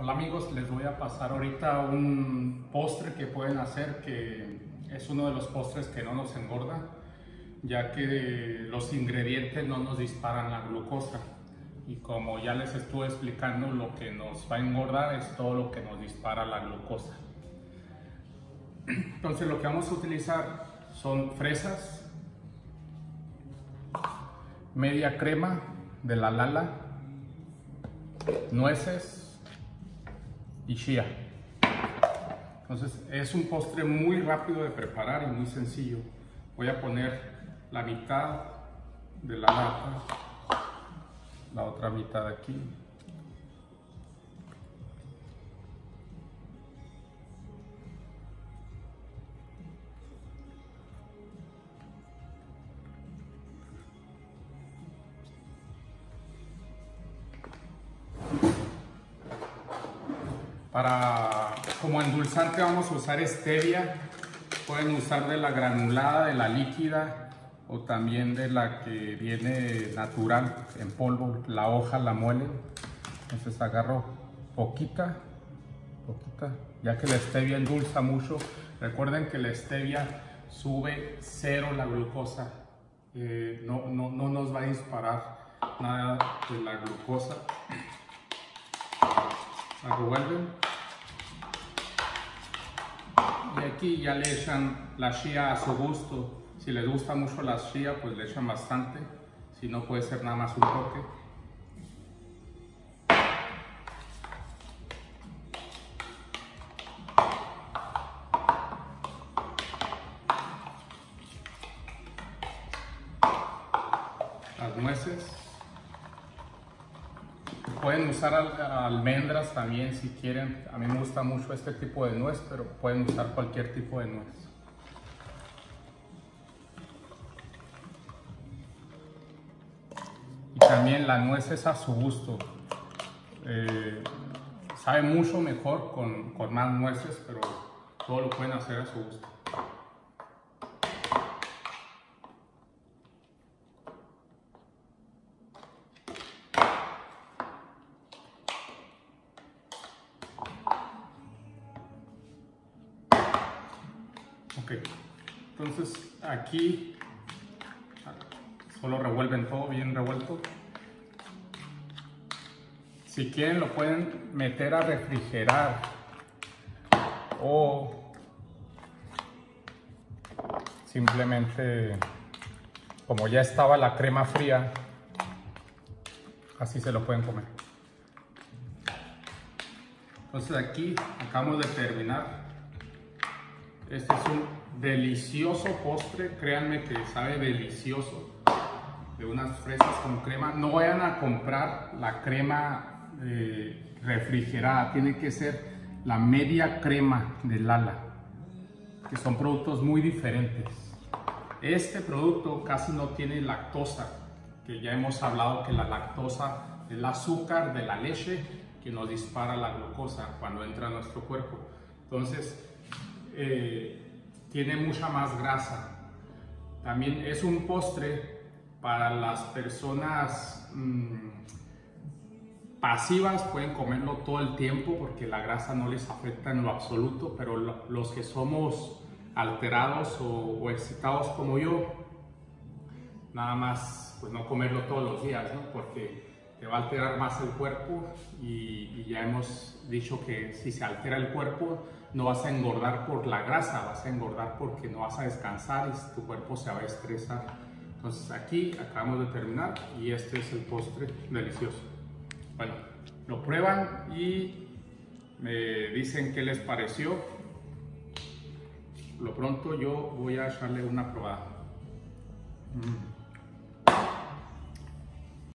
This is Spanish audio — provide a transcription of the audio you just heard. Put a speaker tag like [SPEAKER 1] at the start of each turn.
[SPEAKER 1] Hola amigos, les voy a pasar ahorita un postre que pueden hacer que es uno de los postres que no nos engorda ya que los ingredientes no nos disparan la glucosa. Y como ya les estuve explicando lo que nos va a engordar es todo lo que nos dispara la glucosa. Entonces lo que vamos a utilizar son fresas media crema de la Lala nueces y chía. Entonces es un postre muy rápido de preparar y muy sencillo. Voy a poner la mitad de la lata, la otra mitad aquí. Para, como endulzante vamos a usar stevia. Pueden usar de la granulada, de la líquida o también de la que viene natural en polvo. La hoja la muelen. Entonces agarro poquita, poquita, ya que la stevia endulza mucho. Recuerden que la stevia sube cero la glucosa. Eh, no, no, no nos va a disparar nada de la glucosa revuelven y aquí ya le echan la chía a su gusto. Si les gusta mucho la chía pues le echan bastante. Si no puede ser nada más un toque. Las nueces Pueden usar almendras también si quieren. A mí me gusta mucho este tipo de nuez, pero pueden usar cualquier tipo de nuez. Y también la nuez es a su gusto. Eh, sabe mucho mejor con, con más nueces, pero todo lo pueden hacer a su gusto. Ok, entonces aquí solo revuelven todo bien revuelto. Si quieren lo pueden meter a refrigerar o simplemente como ya estaba la crema fría, así se lo pueden comer. Entonces aquí acabamos de terminar este es un delicioso postre, créanme que sabe delicioso. De unas fresas con crema. No vayan a comprar la crema eh, refrigerada, tiene que ser la media crema de Lala, que son productos muy diferentes. Este producto casi no tiene lactosa, que ya hemos hablado que la lactosa es el azúcar de la leche que nos dispara la glucosa cuando entra a nuestro cuerpo. Entonces, eh, tiene mucha más grasa. También es un postre para las personas mm, pasivas, pueden comerlo todo el tiempo porque la grasa no les afecta en lo absoluto, pero los que somos alterados o, excitados como yo, nada más pues no comerlo todos los días, porque te va a alterar más el cuerpo y, ya hemos dicho que si se altera el cuerpo no vas a engordar por la grasa, vas a engordar porque no vas a descansar y tu cuerpo se va a estresar. Entonces aquí acabamos de terminar y este es el postre delicioso. Bueno, lo prueban y me dicen qué les pareció. Lo pronto yo voy a echarle una probada. Mm.